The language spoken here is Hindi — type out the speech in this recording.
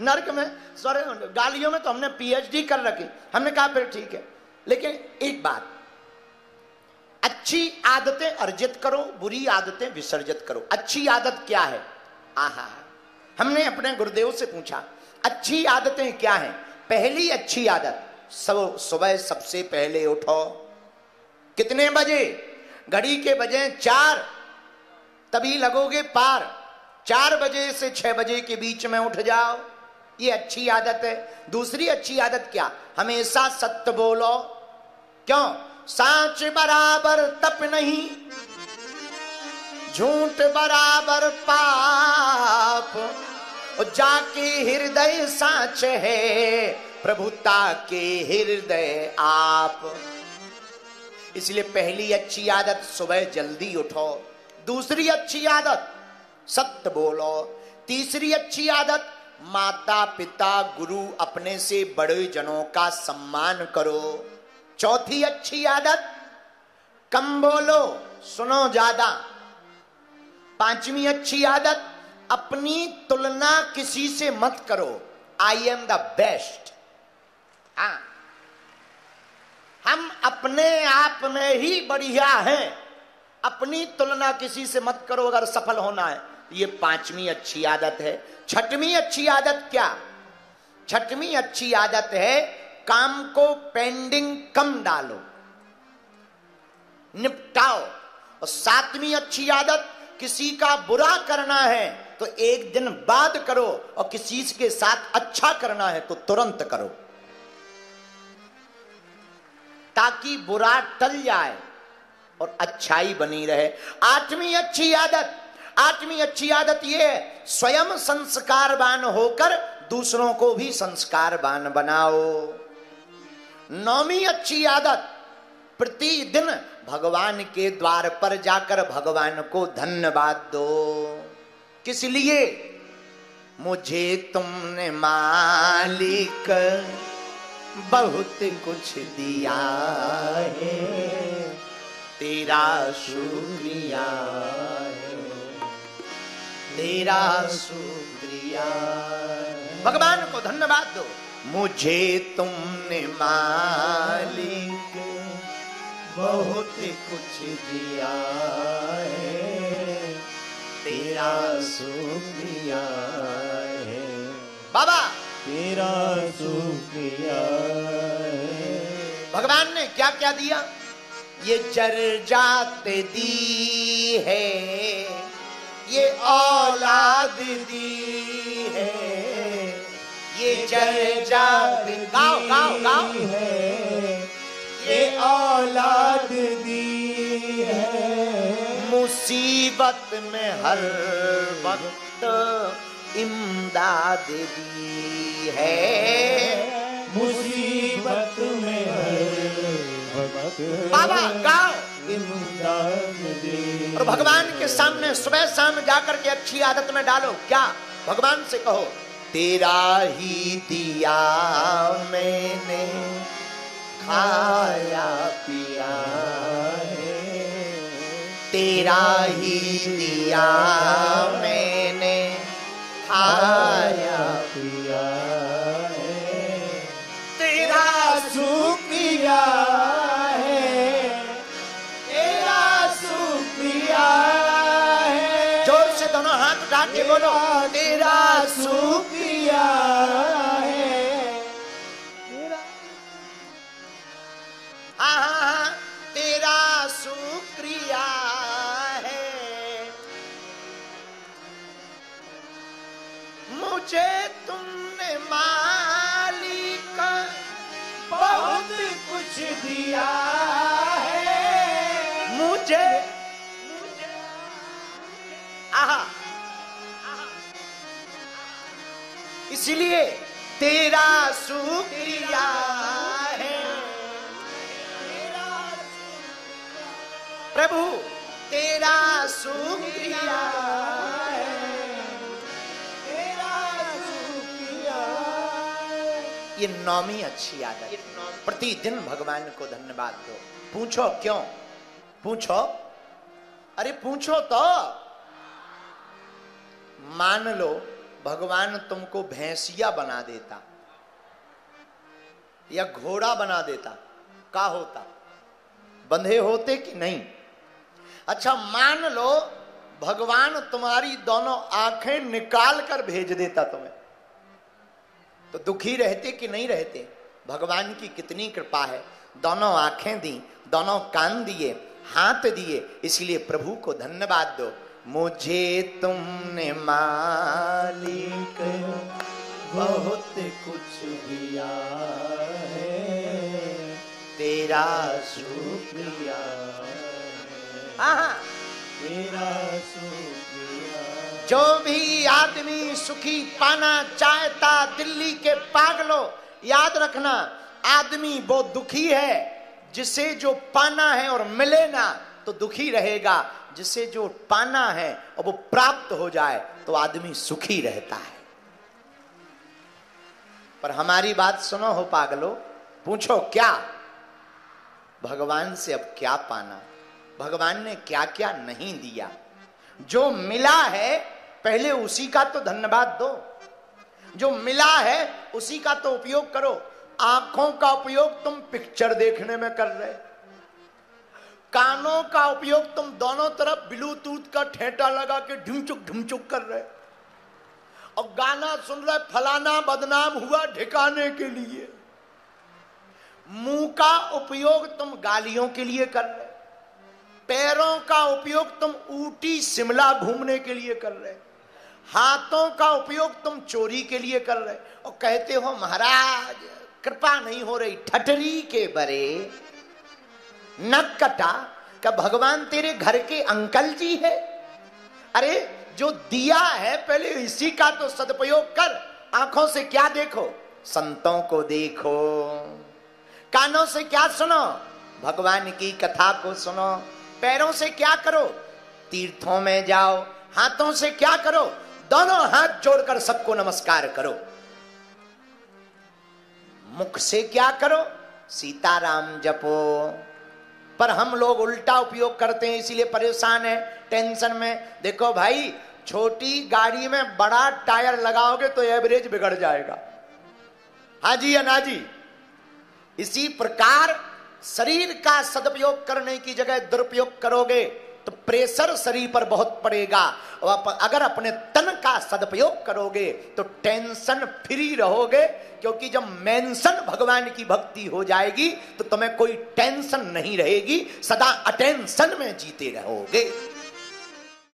नर्क में, सॉरी, गालियों में तो हमने पीएचडी कर रखी। हमने कहा, फिर ठीक है। लेकिन एक बात, अच्छी आदतें अर्जित करो, बुरी आदतें विसर्जित करो। अच्छी आदत क्या है? आहा, हमने अपने गुरुदेव से पूछा, अच्छी आदतें क्या हैं? पहली अच्छी आदत सब सुबह सबसे पहले उठो। कितने बजे? घड़ी के बजे चार, तभी लगोगे पार। चार बजे से छह बजे के बीच में उठ जाओ। ये अच्छी आदत है। दूसरी अच्छी आदत क्या? हमेशा सत्य बोलो। क्यों? सांच बराबर तप नहीं, झूठ बराबर पाप। जाके हृदय सांच है, प्रभुता के हृदय आप। इसलिए पहली अच्छी आदत, सुबह जल्दी उठो। दूसरी अच्छी आदत, सत्य बोलो। तीसरी अच्छी आदत माता पिता गुरु अपने से बड़े जनों का सम्मान करो। चौथी अच्छी आदत, कम बोलो, सुनो ज़्यादा। पांचवी अच्छी आदत, अपनी तुलना किसी से मत करो। आई एम द बेस्ट हाँ। हम अपने आप में ही बढ़िया हैं। अपनी तुलना किसी से मत करो अगर सफल होना है। ये पांचवी अच्छी आदत है। छठवीं अच्छी आदत क्या? छठवीं अच्छी आदत है, काम को पेंडिंग कम डालो, निपटाओ। और सातवीं अच्छी आदत, किसी का बुरा करना है तो एक दिन बाद करो और किसी के साथ अच्छा करना है तो तुरंत करो, ताकि बुरा टल जाए और अच्छाई बनी रहे। आठवीं अच्छी आदत आठवीं अच्छी आदत यह है, स्वयं संस्कारवान होकर दूसरों को भी संस्कारवान बनाओ। नौवीं अच्छी आदत, प्रतिदिन भगवान के द्वार पर जाकर भगवान को धन्यवाद दो। किस लिए? मुझे तुमने मालिक बहुत कुछ दिया है, तेरा शुक्रिया है। तेरा शुक्रिया भगवान को धन्यवाद दो। मुझे तुमने मालिक बहुत कुछ दिया है। तेरा शुक्रिया है। बाबा। तेरा शुक्रिया है। भगवान ने क्या क्या दिया? ये जर जात दी है। ये औलाद दी है। ये जर जात गाओ गाओ गाओ। है। ये औलाद दी है। मुसीबत में हर वक्त इमदाद दी है। मुसीबत में हर वक्त बाबा गाओ। इमदाद दे और भगवान के सामने सुबह शाम जाकर के अच्छी आदत में डालो। क्या? भगवान से कहो, तेरा ही दिया मैंने, खाया पिया है। तेरा ही दिया मैंने, खाया पिया है। तेरा शुक्रिया है से दोनों हाथ उठा के बोलो तेरा सु शुक्रिया है हाँ हाँ हाँ तेरा शुक्रिया है। मुझे तुमने मालिक बहुत कुछ दिया। इसलिए तेरा शुक्रिया है। प्रभु, तेरा शुक्रिया ये नौमी अच्छी आदत प्रतिदिन भगवान को धन्यवाद दो। पूछो क्यों? पूछो। अरे पूछो तो। मान लो भगवान तुमको भैंसिया बना देता, या घोड़ा बना देता, का होता? बंधे होते कि नहीं? अच्छा मान लो, भगवान तुम्हारी दोनों आँखें निकाल कर भेज देता तुम्हें। तो दुखी रहते कि नहीं रहते? भगवान की कितनी कृपा है। दोनों आँखें दी, दोनों कान दिए, हाथ दिए, इसलिए प्रभु को धन्यवाद दो। मुझे तुमने मालिक बहुत कुछ दिया है। तेरा शुक्रिया हाँ। हाँ तेरा शुक्रिया जो भी आदमी सुखी पाना चाहता दिल्ली के पागलो याद रखना आदमी वो दुखी है। जिसे जो पाना है और मिले ना तो दुखी रहेगा। जिसे जो पाना है और वो प्राप्त हो जाए तो आदमी सुखी रहता है। पर हमारी बात सुनो हो पागलो, पूछो क्या? भगवान से अब क्या पाना? भगवान ने क्या क्या नहीं दिया? जो मिला है, पहले उसी का तो धन्यवाद दो। जो मिला है, उसी का तो उपयोग करो। आँखों का उपयोग तुम पिक्चर देखने में कर रहे कानों का उपयोग तुम दोनों तरफ़ ब्लूटूथ का ठेटा लगा के ढुमचुक ढुमचुक कर रहे और गाना सुन रहे फलाना बदनाम हुआ ठिकाने के लिए। मुँह का उपयोग तुम गालियों के लिए कर रहे पैरों का उपयोग तुम ऊटी शिमला घूमने के लिए कर रहे हाथों का उपयोग तुम चोरी के लिए कर रहे और कहते हो, महाराज, कृपा नहीं हो रही ठटरी के बरे नक कटा क्या भगवान तेरे घर के अंकल जी है। अरे, जो दिया है, पहले इसी का तो सदुपयोग कर, आँखों से क्या देखो? संतों को देखो। कानों से क्या सुनो? भगवान की कथा को सुनो। पैरों से क्या करो? तीर्थों में जाओ। हाथों से क्या करो? दोनों हाथ जोड़कर सबको नमस्कार करो। मुख से क्या करो? सीताराम जपो। पर हम लोग उल्टा उपयोग करते हैं, इसीलिए परेशान है, टेंशन में। देखो भाई, छोटी गाड़ी में बड़ा टायर लगाओगे तो एवरेज बिगड़ जाएगा। हाँ जी या ना जी? इसी प्रकार शरीर का सदुपयोग करने की जगह दुरुपयोग करोगे तो प्रेशर शरीर पर बहुत पड़ेगा। अगर अपने का सदुपयोग करोगे तो टेंशन फ्री रहोगे, क्योंकि जब मेंशन भगवान की भक्ति हो जाएगी तो तुम्हें कोई टेंशन नहीं रहेगी, सदा अटेंशन में जीते रहोगे।